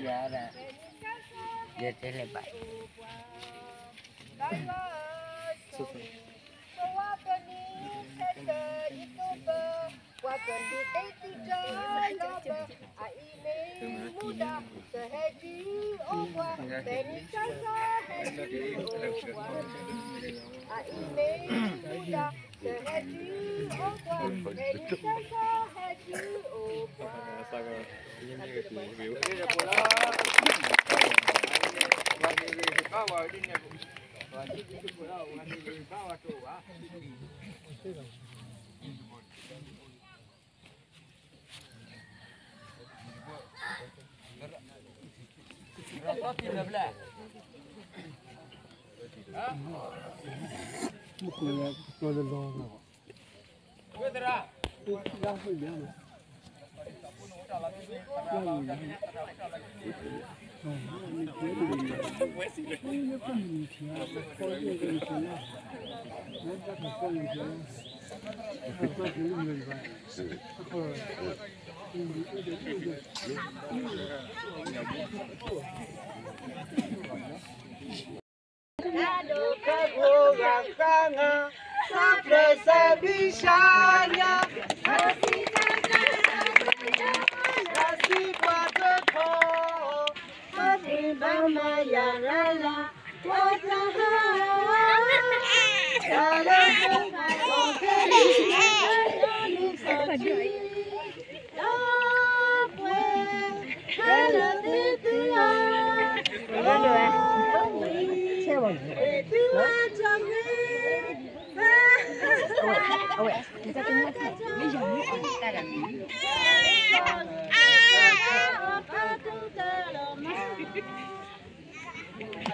Biara. Dia ya, terlebat. Super. Todo longo. Cuidado. Cuidado. Kagunga a sapre sabishanya, hati ya la la Kita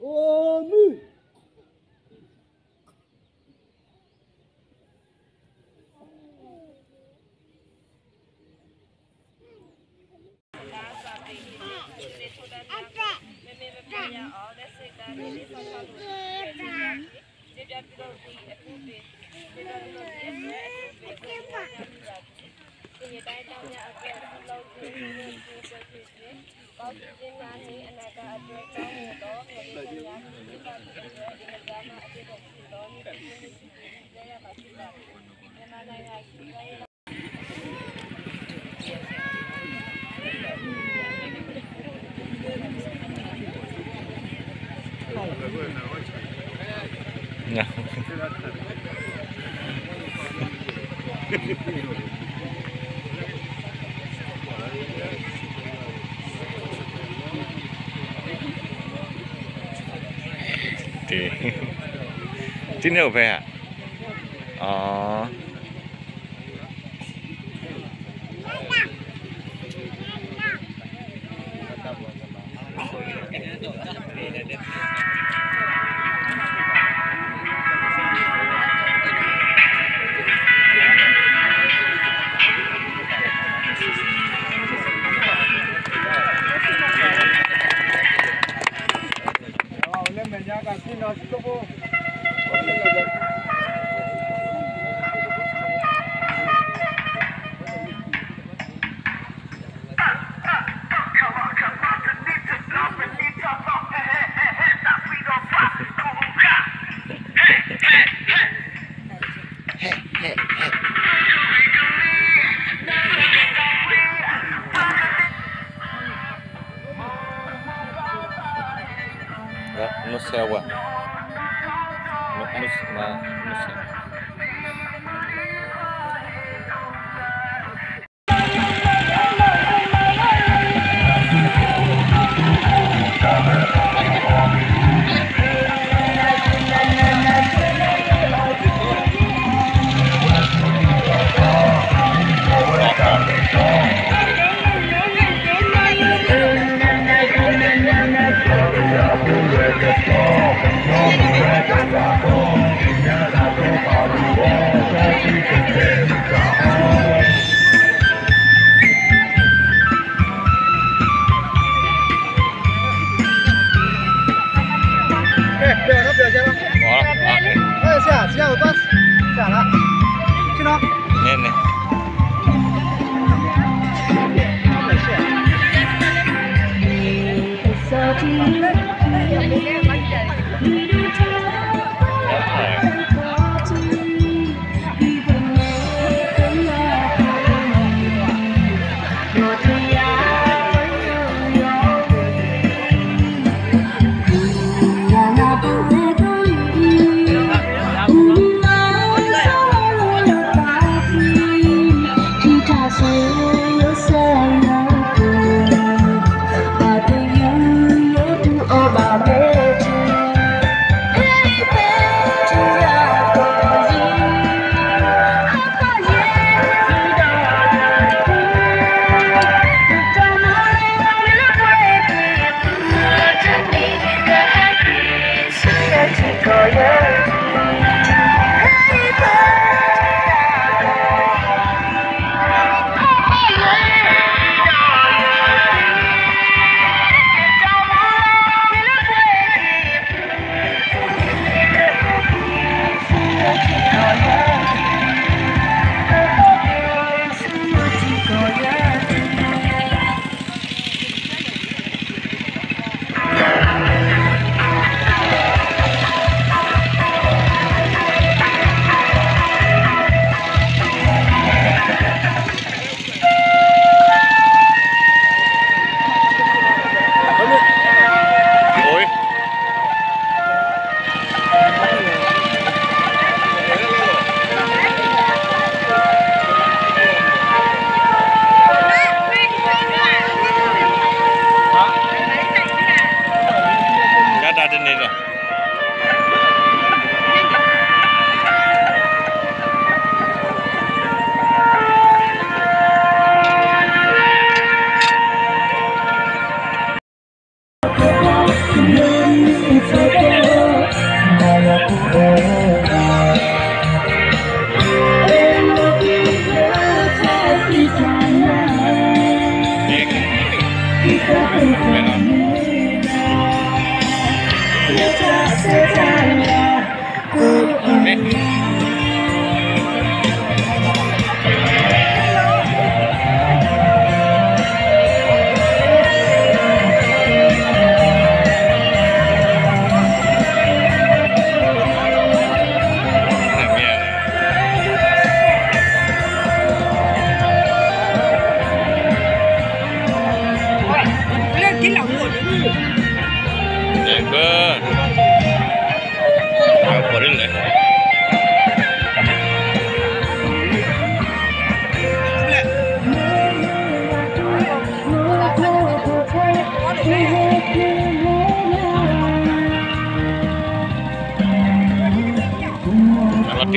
Amin. Thank. Có duyên an ni anaka adreta ni to ngari kaya ni ka kuya dinagama ati ko si to ni kuni si Jaya Basila. Namana ya Jaya. Yeah. Tín hiệu về à? Ờ. Oleh Thank you.